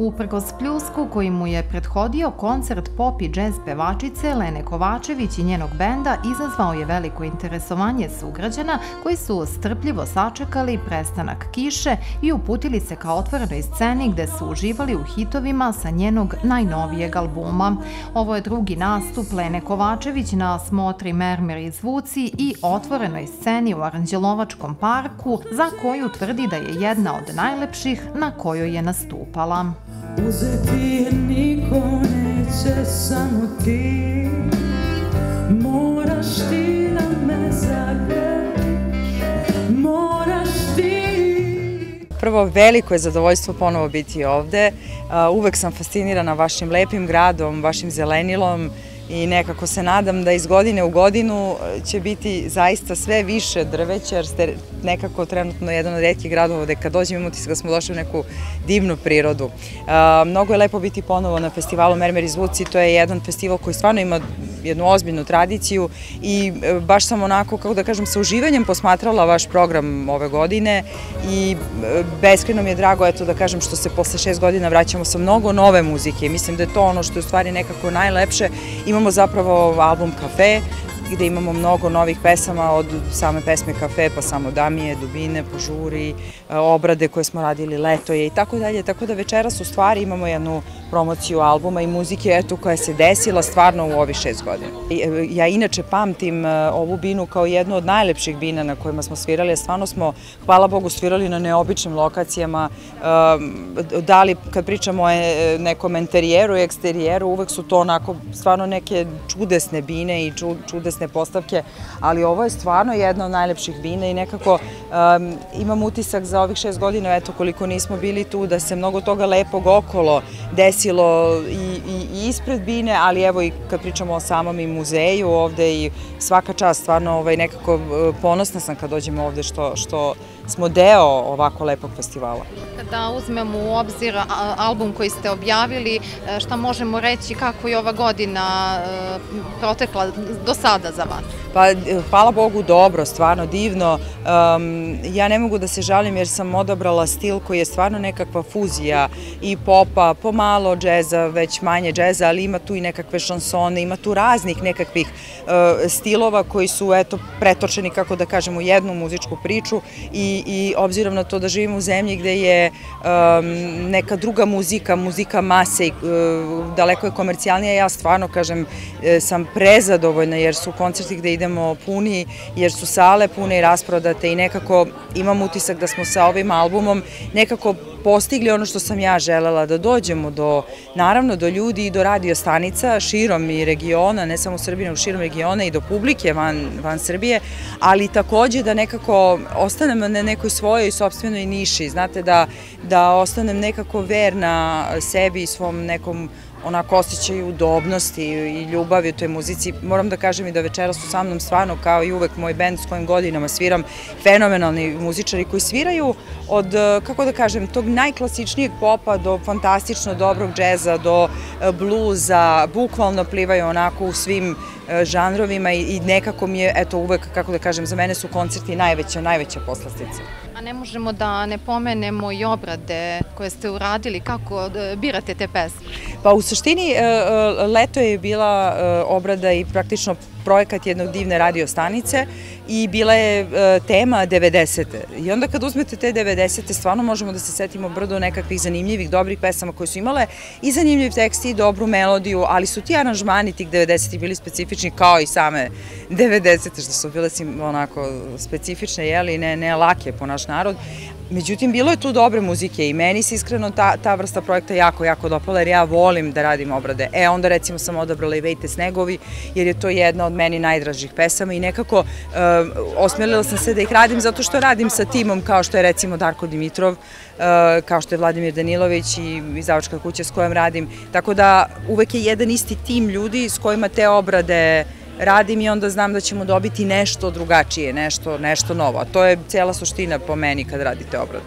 Uprkos pljusku koji mu je prethodio koncert pop i džez pevačice Lene Kovačević i njenog benda izazvao je veliko interesovanje sugrađana koji su strpljivo sačekali prestanak kiše i uputili se ka otvorenoj sceni gde su uživali u hitovima sa njenog najnovijeg albuma. Ovo je drugi nastup Lene Kovačević na smotri Mermer i zvuci i otvorenoj sceni u Aranđelovačkom parku za koju tvrdi da je jedna od najlepših na kojoj je nastupala. Uzeti je niko neće, samo ti. Moraš ti da me zagreš Moraš ti. Prvo, veliko je zadovoljstvo ponovo biti ovde. Uvek sam fascinirana vašim lepim gradom, vašim zelenilom, i nekako se nadam da iz godine u godinu će biti zaista sve više drveća, jer ste nekako trenutno jedan od redkih gradova gde kad dođemo imamo da smo došli u neku divnu prirodu. Mnogo je lepo biti ponovo na festivalu Mermer iz Vuci, to je jedan festival koji stvarno ima jednu ozbiljnu tradiciju i e, baš sam onako, kako da kažem, sa uživanjem posmatrala vaš program ove godine i e, beskreno mi je drago, eto da kažem, što se posle šest godina vraćamo sa mnogo nove muzike. Mislim da je to ono što je u stvari nekako najlepše. Imamo zapravo album Kafe, gde imamo mnogo novih pesama od same pesme Kafe pa samo Damije, Dubine, Požuri, e, obrade koje smo radili Letoje i tako dalje, tako da večeras u stvari imamo jednu promociju albuma i muzike eto koja se desila stvarno u ovih šest godina. E, ja inače pamtim e, ovu binu kao jednu od najlepših bina na kojima smo svirali, stvarno smo, hvala Bogu, svirali na neobičnim lokacijama, da li kad pričamo o nekom interijeru i eksterijeru, uvek su to onako stvarno neke čudesne bine i čudesne izvesne postavke, ali ovo je stvarno jedna od najlepših vina i nekako imam utisak za ovih šest godina, eto koliko nismo bili tu, da se mnogo toga lepog okolo desilo i, i, i ispred bine, ali evo i kad pričamo o samom i muzeju ovde i svaka čast, stvarno ovaj, nekako uh, ponosna sam kad dođemo ovde što, što smo deo ovako lepog festivala. Da uzmemo u obzir album koji ste objavili, e, šta možemo reći kako je ova godina e, protekla do sada za vas? Pa, e, hvala Bogu, dobro, stvarno divno. ja ne mogu da se žalim jer sam odabrala stil koji je stvarno nekakva fuzija i popa, pomalo džeza, već manje džeza, ali ima tu i nekakve šansone, ima tu raznih nekakvih stilova koji su, eto, pretočeni, kako da kažem, u jednu muzičku priču i i, obzirom na to da živimo u zemlji gde je neka druga muzika, muzika mase i uh, daleko je komercijalnija, ja stvarno kažem e, sam prezadovoljna jer su koncerti gde idemo puni, jer su sale pune i rasprodate i nekako imam utisak da smo sa ovim albumom nekako postigli ono što sam ja želela, da dođemo do, naravno, do ljudi i do radio stanica širom i regiona, ne samo Srbije, širom regiona i do publike van, van Srbije, ali takođe da nekako ostanemo na nekoj svojoj sobstvenoj niši, znate, da, da ostanem nekako verna sebi i svom nekom onako osjećaju udobnosti i ljubavi u toj muzici. Moram da kažem i da večera su sa mnom stvarno kao i uvek moj bend s kojim godinama sviram fenomenalni muzičari koji sviraju od, kako da kažem, tog najklasičnijeg popa do fantastično dobrog džeza, do e, bluza, bukvalno plivaju onako u svim e, žanrovima i nekako mi je, eto uvek, kako da kažem, za mene su koncerti najveća, najveća poslastica. A ne možemo da ne pomenemo i obrade koje ste uradili, kako e, birate te pesme? Pa u suštini leto je bila obrada i praktično projekat jednog divne radio stanice i bila je tema 90. I onda kad uzmete te 90. stvarno možemo da se setimo brdo nekakvih zanimljivih, dobrih pesama koje su imale i zanimljiv tekst i dobru melodiju, ali su ti aranžmani tih 90. bili specifični kao i same 90. što su bile onako specifične, jeli, ne, ne lake po naš narod, Međutim, bilo je tu dobre muzike i meni se iskreno ta, ta vrsta projekta jako, jako dopala jer ja volim da radim obrade. E, onda recimo sam odabrala i Vejte snegovi jer je to jedna od meni najdražih pesama i nekako uh, osmelila sam se da ih radim zato što radim sa timom kao što je recimo Darko Dimitrov, uh, kao što je Vladimir Danilović i izdavačka kuća s kojom radim. Tako da uvek je jedan isti tim ljudi s kojima te obrade radim i onda znam da ćemo dobiti nešto drugačije, nešto, nešto novo. A to je cijela suština po meni kad radite obradu.